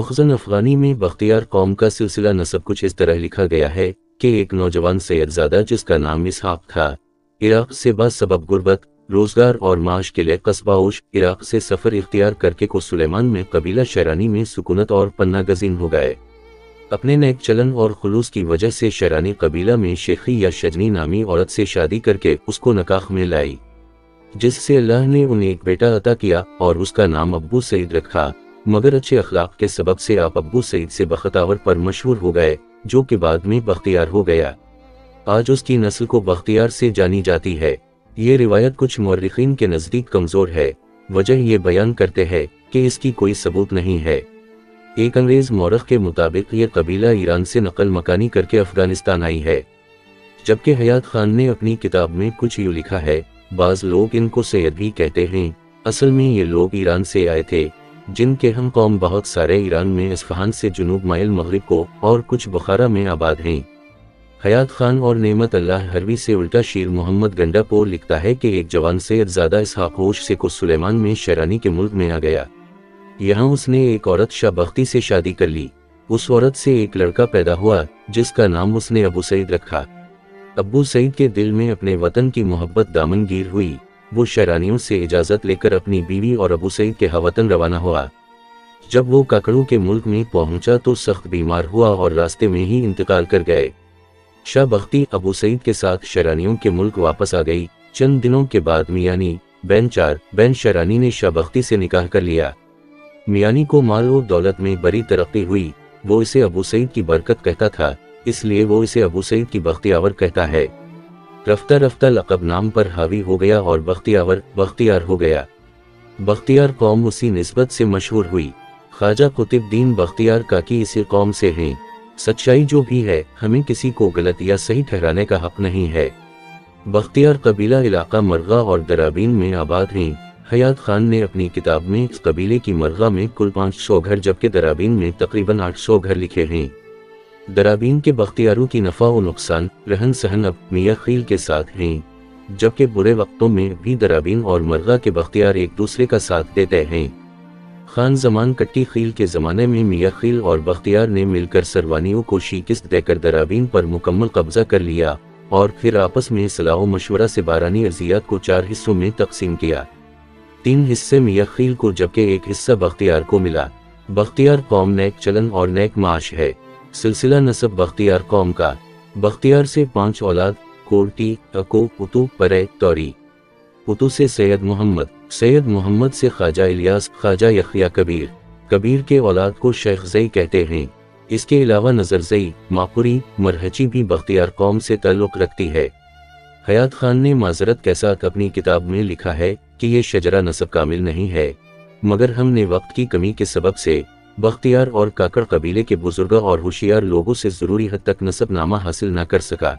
मुखजन अफगानी में बख्तियार कौम का सिलसिला नसब कुछ इस तरह लिखा गया है कि एक नौजवान सैयदजादा, जिसका नाम इसहाक था, इराक से सबब गुर्बत, रोज़गार और माश के लिए कस्बाउश, इराक से सफ़र इख्तियार करके को सुलेमान में कबीला शरानी में सुकूनत और पन्ना गजीन हो गए। अपने नए चलन और खलूस की वजह से शरानी कबीला में शेखी या शजनी नामी औरत से शादी करके उसको नकाह में लाई, जिससे अल्लाह ने उन्हें एक बेटा अता किया और उसका नाम अब्बू सईद रखा। मगर अच्छे अखलाक के सबब से आप अब्बू सईद से बख्तावर पर मशहूर हो गए, जो कि बाद में बख्तियार हो गया। आज उसकी नस्ल को बख्तियार से जानी जाती है। ये रिवायत कुछ मौरखीन के नज़दीक कमज़ोर है। वजह ये बयान करते हैं कि इसकी कोई सबूत नहीं है। एक अंग्रेज़ मौरख के मुताबिक ये कबीला ईरान से नकल मकानी करके अफ़गानिस्तान आई है। जबकि हयात खान ने अपनी किताब में कुछ यूँ लिखा है, बाज लोग इनको सैयद भी कहते हैं। असल में ये लोग ईरान से आए थे। जिनके हम कौम बहुत सारे ईरान में इसफहान से जुनूब माइल मगरब को और कुछ बुखारा में आबाद हैं। हयात खान और नेमत अल्लाह हरवी से उल्टा शीर मोहम्मद गंडापोर लिखता है कि एक जवान सैयद ज़्यादा इसहाकोश से को सुलेमान में शरानी के मुल्क में आ गया। यहाँ उसने एक औरत शाबख्ती से शादी कर ली। उस औरत से एक लड़का पैदा हुआ, जिसका नाम उसने अबू सईद रखा। अबू सईद के दिल में अपने वतन की मोहब्बत दामनगीर हुई। वो शरानियों से इजाज़त लेकर अपनी बीवी और अबू सईद के हवतन रवाना हुआ। जब वो काकड़ू के मुल्क में पहुँचा तो सख्त बीमार हुआ और रास्ते में ही इंतकाल कर गए। शाह बख्ती अबू सईद के साथ शरानियों के मुल्क वापस आ गई। चंद दिनों के बाद मियानी, बैन चार, बैन शरानी ने शाह बख्ती से निकाह कर लिया। मियानी को माल और दौलत में बड़ी तरक्की हुई। वो इसे अबू सईद की बरकत कहता था, इसलिए वो इसे अबू सईद की बख्तियावर कहता है। रफ्ता रफ्ता लकब नाम पर हावी हो गया और बख्तियावर बख्तियार हो गया। बख्तियार कौम उसी नस्बत से मशहूर हुई। ख्वाजा कुतुबद्दीन बख्तियार काकी इसी कौम से हैं। सच्चाई जो भी है, हमें किसी को गलत या सही ठहराने का हक नहीं है। बख्तियार कबीला इलाका मरगा और दराबीन में आबाद हैं। हयात खान ने अपनी किताब में इस कबीले की मरगा में कुल पाँच सौ घर, जबकि दराबीन में तकरीबन आठ सौ घर लिखे हैं। दराबीन के बख्तियारों की नफा व नुकसान, रहन सहन अब मियाँ खील के साथ हैं। जबकि बुरे वक्तों में भी दराबीन और मरगा के बख्तियार एक दूसरे का साथ देते हैं। खान जमान कट्टी खील के ज़माने में मियाँ खील और बख्तियार ने मिलकर सरवानियों को शिकस्त देकर दराबीन पर मुकम्मल कब्जा कर लिया और फिर आपस में सलाह मशवरा से बारानी अजियात को चार हिस्सों में तकसीम किया। तीन हिस्से मियाँ खील को जबकि एक हिस्सा बख्तियार को मिला। बख्तियार कौम नेक चलन और नैक माश है। सिलसिला नसब बख्तियार कौम का। बख्तियार से पाँच औलाद, कोर्टी अको पुतु, परे, तौरी। पुतु से सैयद मोहम्मद। सैयद मोहम्मद से ख्वाजा इलियास, ख्वाजा यखिया कबीर। कबीर के औलाद को शेख जई कहते हैं। इसके अलावा नज़र जई, मापुरी, मरहची भी बख्तियार कौम से ताल्लुक रखती है। हयात खान ने माजरत के साथ अपनी किताब में लिखा है कि यह शजरा नसब कामिल नहीं है। मगर हमने वक्त की कमी के सबब से बख्तियार और काकड़ कबीले के बुज़ुर्ग और होशियार लोगों से ज़रूरी हद तक नसबनामा हासिल न कर सका।